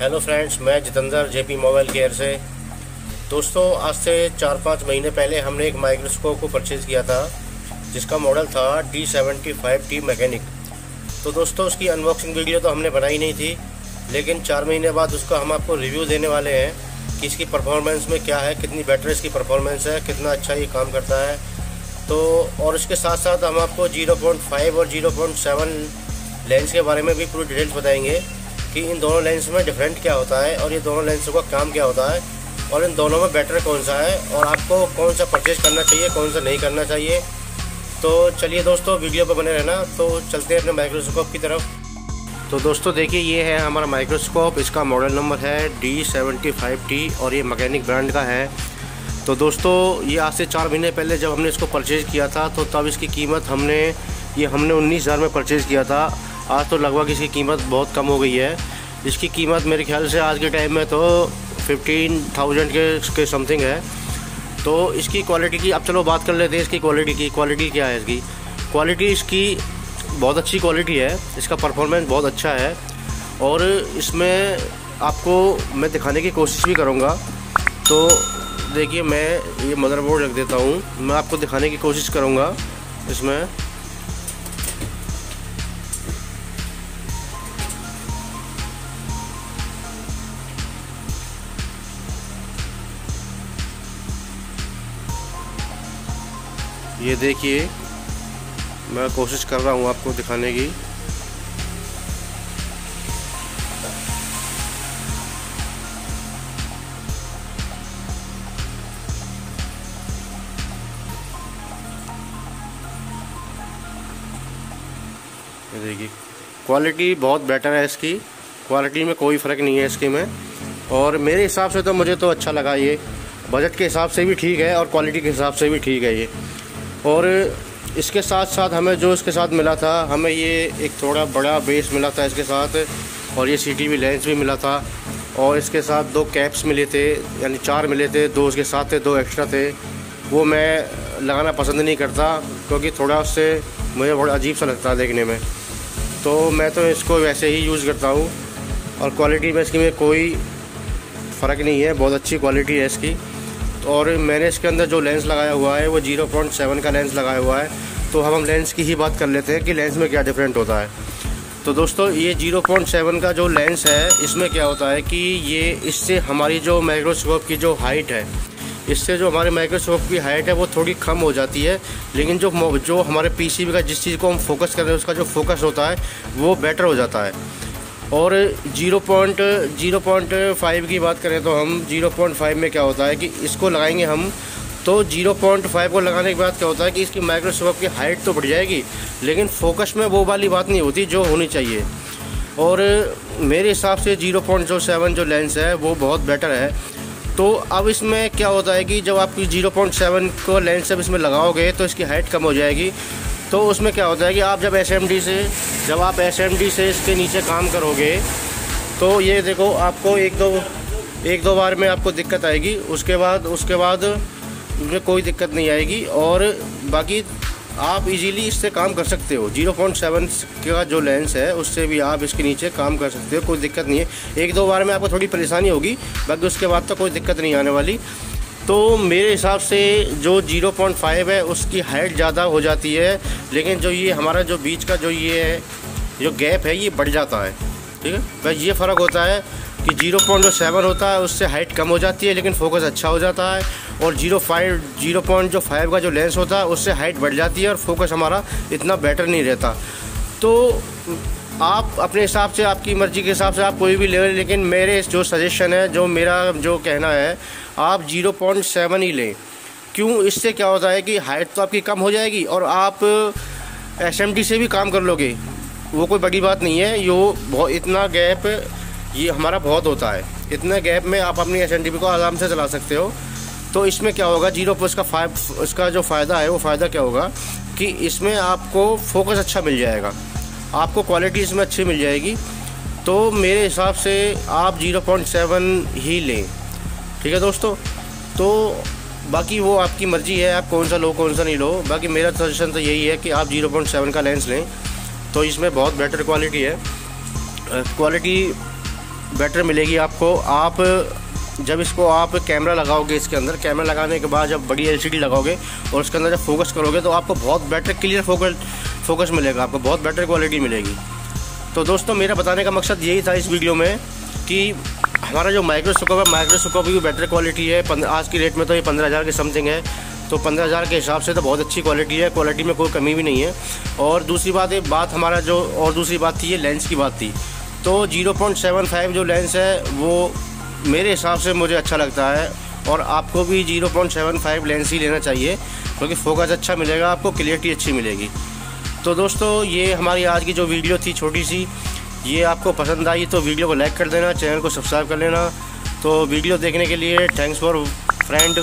Hello friends मैं Jitendra JP mobile care से। दोस्तों, आज से चार पाँच महीने पहले हमने एक माइक्रोस्कोप को परचेज़ किया था, जिसका मॉडल था D seventy five T mechanic तो दोस्तों, उसकी अनबॉक्सिंग वीडियो तो हमने बनाई नहीं थी, लेकिन चार महीने बाद उसका हम आपको रिव्यू देने वाले हैं कि इसकी परफॉर्मेंस में क्या है, कितनी बेटर इसकी परफॉर्मेंस है, कितना अच्छा ये काम करता है। तो और इसके साथ साथ हम आपको ज़ीरो पॉइंट फाइव और ज़ीरो पॉइंट सेवन लेंस के बारे में भी पूरी डिटेल्स बताएँगे। कि इन दोनों लेंस में डिफरेंट क्या होता है और ये दोनों लेंसों का काम क्या होता है और इन दोनों में बेटर कौन सा है और आपको कौन सा परचेज करना चाहिए, कौन सा नहीं करना चाहिए। तो चलिए दोस्तों वीडियो पर बने रहना। तो चलते हैं अपने माइक्रोस्कोप की तरफ़। तो दोस्तों, देखिए, ये है हमारा माइक्रोस्कोप इसका मॉडल नंबर है डी सेवेंटी फाइव टी और ये मैकेनिक ब्रांड का है। तो दोस्तों, ये आज से चार महीने पहले जब हमने इसको परचेज़ किया था तो तब इसकी कीमत हमने, ये हमने उन्नीस हज़ार में परचेज़ किया था। आज तो लगभग इसकी कीमत बहुत कम हो गई है। इसकी कीमत मेरे ख्याल से आज के टाइम में तो फिफ्टीन थाउज़ेंड के के समथिंग है। तो इसकी क्वालिटी की, अब चलो बात कर लेते हैं इसकी क्वालिटी की। क्वालिटी क्या है इसकी? क्वालिटी इसकी बहुत अच्छी क्वालिटी है। इसका परफॉर्मेंस बहुत अच्छा है। और इसमें आपको मैं दिखाने की कोशिश भी करूँगा। तो देखिए मैं ये मदरबोर्ड रख देता हूँ। मैं आपको दिखाने की कोशिश करूँगा इसमें। ये देखिए, मैं कोशिश कर रहा हूँ आपको दिखाने की। देखिए, क्वालिटी बहुत बेटर है इसकी। क्वालिटी में कोई फ़र्क नहीं है इसकी में। और मेरे हिसाब से तो मुझे तो अच्छा लगा ये। बजट के हिसाब से भी ठीक है और क्वालिटी के हिसाब से भी ठीक है ये। और इसके साथ साथ हमें जो इसके साथ मिला था, हमें ये एक थोड़ा बड़ा बेस मिला था इसके साथ, और ये सी टी लेंस भी मिला था, और इसके साथ दो कैप्स मिले थे, यानी चार मिले थे, दो उसके साथ थे, दो एक्स्ट्रा थे। वो मैं लगाना पसंद नहीं करता, क्योंकि थोड़ा उससे मुझे बड़ा अजीब सा लगता है देखने में। तो मैं तो इसको वैसे ही यूज़ करता हूँ, और क्वालिटी में इसकी में कोई फ़र्क नहीं है, बहुत अच्छी क्वालिटी है इसकी। और मैंने इसके अंदर जो लेंस लगाया हुआ है, वो ज़ीरो पॉइंट सेवन का लेंस लगाया हुआ है। तो हम हम लेंस की ही बात कर लेते हैं कि लेंस में क्या डिफरेंट होता है। तो दोस्तों, ये ज़ीरो पॉइंट सेवन का जो लेंस है, इसमें क्या होता है कि ये इससे हमारी जो माइक्रोस्कोप की जो हाइट है, इससे जो हमारे माइक्रोस्कोप की हाइट है, वो थोड़ी कम हो जाती है। लेकिन जो जो हमारे पीसीबी का जिस चीज़ को हम फोकस कर रहे हैं, उसका जो फोकस होता है, वो बेटर हो जाता है। और zero point zero point five की बात करें तो हम ज़ीरो पॉइंट फाइव में क्या होता है कि इसको लगाएँगे हम तो ज़ीरो पॉइंट फाइव को लगाने के बाद क्या होता है कि इसकी माइक्रोस्कोप की हाइट तो बढ़ जाएगी, लेकिन फोकस में वो वाली बात नहीं होती जो होनी चाहिए। और मेरे हिसाब से ज़ीरो पॉइंट जो सेवन जो लेंस है, वो बहुत बेटर है। तो अब इसमें क्या होता है कि जब आप ज़ीरो पॉइंट सेवन को लेंस जब इसमें लगाओगे तो इसकी हाइट कम हो जाएगी। तो उसमें क्या होता है कि आप जब एसएमडी से, जब आप एसएमडी से इसके नीचे काम करोगे तो ये देखो, आपको एक दो एक दो बार में आपको दिक्कत आएगी। उसके बाद उसके बाद में कोई दिक्कत नहीं आएगी और बाकी आप इजीली इससे काम कर सकते हो। ज़ीरो पॉइंट सेवन का जो लेंस है, उससे भी आप इसके नीचे काम कर सकते हो, कोई दिक्कत नहीं है। एक दो बार में आपको थोड़ी परेशानी होगी, बाकी उसके बाद तो कोई दिक्कत नहीं आने वाली। तो मेरे हिसाब से जो 0.5 है, उसकी हाइट ज़्यादा हो जाती है। लेकिन जो ये हमारा जो बीच का जो ये है, जो गैप है, ये बढ़ जाता है। ठीक है? बस ये फ़र्क होता है कि ज़ीरो पॉइंट जो सेवन होता है, उससे हाइट कम हो जाती है, लेकिन फोकस अच्छा हो जाता है। और ज़ीरो फाइव, ज़ीरो पॉइंट जो फाइव का जो लेंस होता है, उससे हाइट बढ़ जाती है और फोकस हमारा इतना बेटर नहीं रहता। तो आप अपने हिसाब से, आपकी मर्ज़ी के हिसाब से आप कोई भी ले लेकिन मेरे जो सजेशन है, जो मेरा जो कहना है, आप ज़ीरो पॉइंट सेवन ही लें। क्यों? इससे क्या होता है कि हाइट तो आपकी कम हो जाएगी और आप एस से भी काम कर लोगे। वो कोई बड़ी बात नहीं है। यो बहुत, इतना गैप ये हमारा बहुत होता है। इतने गैप में आप अपनी एस को आराम से चला सकते हो। तो इसमें क्या होगा? ज़ीरो पर इसका फाइव इसका जो फ़ायदा है, वो फ़ायदा क्या होगा? कि इसमें आपको फोकस अच्छा मिल जाएगा। आपको क्वालिटी इसमें अच्छी मिल जाएगी। तो मेरे हिसाब से आप ज़ीरो पॉइंट सेवन ही लें। ठीक है दोस्तों? तो बाकी वो आपकी मर्ज़ी है, आप कौन सा लो, कौन सा नहीं लो। बाकी मेरा सजेशन तो यही है कि आप ज़ीरो पॉइंट सेवन का लेंस लें। तो इसमें बहुत बेटर क्वालिटी है। क्वालिटी बेटर मिलेगी आपको। आप जब इसको आप कैमरा लगाओगे इसके अंदर कैमरा लगाने के बाद जब बड़ी एलसीडी लगाओगे और उसके अंदर जब फोकस करोगे तो आपको बहुत बेटर क्लियर फोकस फोकस मिलेगा, आपको बहुत बेटर क्वालिटी मिलेगी। तो दोस्तों, मेरा बताने का मकसद यही था इस वीडियो में कि हमारा जो माइक्रोस्कोप है माइक्रोस्कोप की बेटर क्वालिटी है। आज की रेट में तो ये पंद्रह हज़ार के समथिंग है। तो पंद्रह हज़ार के हिसाब से तो बहुत अच्छी क्वालिटी है क्वालिटी में कोई कमी भी नहीं है। और दूसरी बात, ये बात हमारा जो, और दूसरी बात थी, ये लेंस की बात थी। तो ज़ीरो पॉइंट सेवन फाइव जो लेंस है, वो मेरे हिसाब से मुझे अच्छा लगता है। और आपको भी zero point seven five lens ही लेना चाहिए, क्योंकि फोकस अच्छा मिलेगा, आपको क्लियरिटी अच्छी मिलेगी। तो दोस्तों, ये हमारी आज की जो वीडियो थी छोटी सी, ये आपको पसंद आई तो वीडियो को लाइक कर देना, चैनल को सब्सक्राइब कर लेना। तो वीडियो देखने के लिए थैंक्स फॉर फ्रेंड